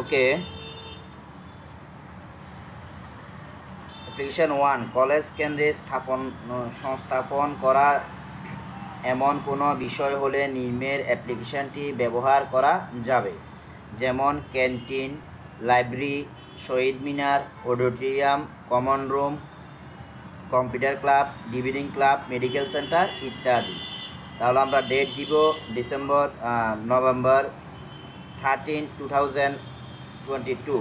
ওকে application one college কেন্দ্রে স্থাপন, সংস্থাপন করা এমন কোনো বিষয় হলে নিম্নের অ্যাপ্লিকেশনটি ব্যবহার করা যাবে। যেমন canteen library Shaheed Minar auditorium common room computer club ডিভিডিং club medical centre ইত্যাদি। তাহলে আমরা ডেট দিব December November thirteen two thousand twenty two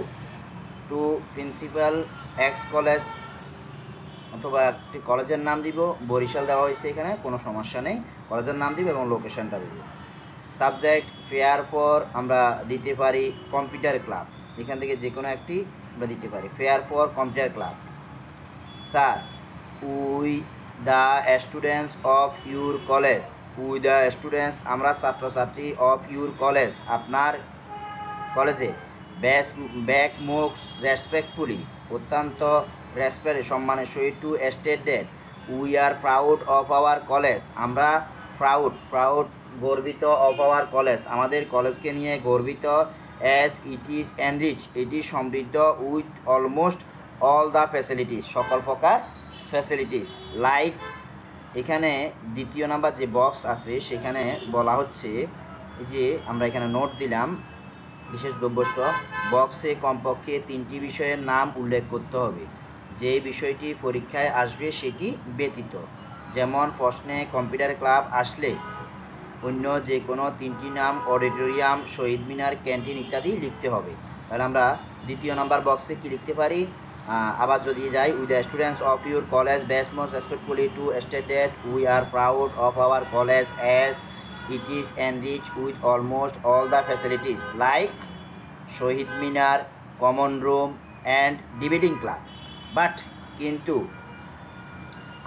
to principal, X college, অথবা একটি কলেজের নাম দিব, বরিশাল দেওয়া হয়েছে এখানে, কোনো সমস্যা নেই। কলেজের নাম দিব এবং লোকেশনটা দিব। সাবজেক্ট, ফেয়ার ফর, আমরা দিতে পারি কম্পিউটার ক্লাব। এখান থেকে যে কোনো একটি আমরা দিতে পারি। Fair for, computer club. Sir, we the students of your college. We the students, আমরা ছাত্রছাত্রী অফ ইউর কলেজ, আপনার কলেজে ব্যাস, ব্যাক মুখস রেসপেক্টফুলি, অত্যন্ত রেসপেক্ট, সম্মানের সহিত to state that we are proud of our college. আমরা প্রাউড প্রাউড, গর্বিত অফ আওয়ার কলেজ। আমাদের কলেজকে নিয়ে গর্বিত অ্যাজ ইট ইজ এনরিচ এটি সমৃদ্ধ with almost all the facilities, সকল প্রকার ফ্যাসিলিটিস। লাইক এখানে দ্বিতীয় নাম্বার যে বক্স আছে, সেখানে বলা হচ্ছে যে আমরা এখানে নোট দিলাম বিশেষ দ্রব্যষ্ট বক্সে কমপক্ষে তিনটি বিষয়ের নাম উল্লেখ করতে হবে। যে বিষয়টি পরীক্ষায় আসবে সেটি ব্যতীত। যেমন, প্রশ্নে কম্পিউটার ক্লাব আসলে অন্য যে কোনো তিনটি নাম অডিটোরিয়াম, শহীদ মিনার, ক্যান্টিন ইত্যাদি লিখতে হবে। তাহলে আমরা দ্বিতীয় নাম্বার বক্সে কি লিখতে পারি? আবার যদি যাই we the students of your college best most respectfully to state that we are proud of our college as it is enriched with almost all the facilities like Shaheed Minar common room and debating club but কিন্তু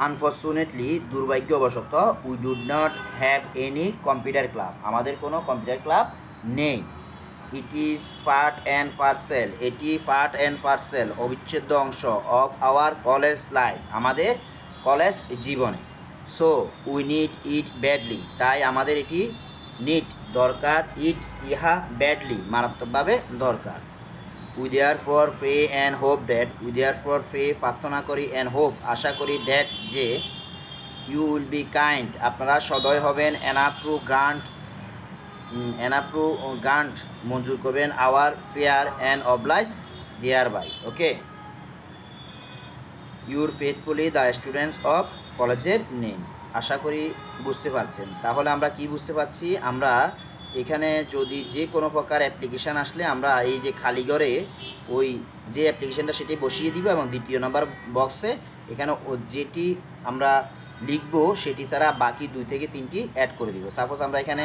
unfortunately দুর্ভাগ্যবশত we do not have any computer club আমাদের কোনো computer club নেই। It is part and parcel এটি part and parcel অবিচ্ছেদ্য অংশ of our college life আমাদের college জীবনে। So we need it badly তাই আমাদের এটি নিড দরকার ইট ইহা ব্যাডলি মারাত্মকভাবে দরকার। We therefore pray and hope that we therefore pray প্রার্থনা করি অ্যান্ড হোপ আশা করি দ্যাট যে ইউ উইল বি কাইন্ড আপনারা সদয় হবেন অ্যানাপ্রু গ্রান্ট অ্যানাপ্রু গ্রান্ট মঞ্জুর করবেন our prayer and oblige thereby okay yours faithfully the students of কলেজের নেম। আশা করি বুঝতে পারছেন। তাহলে আমরা কি বুঝতে পারছি? আমরা এখানে যদি যে কোনো প্রকার অ্যাপ্লিকেশান আসলে আমরা এই যে খালি ঘরে ওই যে অ্যাপ্লিকেশানটা সেটি বসিয়ে দিব এবং দ্বিতীয় নাম্বার বক্সে এখানে যেটি আমরা লিখব সেটি ছাড়া বাকি দুই থেকে তিনটি অ্যাড করে দিব। সাপোজ আমরা এখানে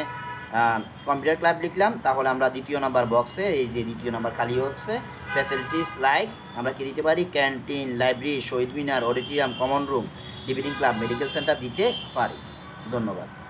কম্পিউটার ক্লাব লিখলাম, তাহলে আমরা দ্বিতীয় নাম্বার বক্সে এই যে দ্বিতীয় নাম্বার খালি বক্সে ফ্যাসিলিটিস লাইক আমরা কি দিতে পারি? Canteen library Shaheed Minar auditorium common room ডিভিডিং club medical centre দিতে পারি। ধন্যবাদ।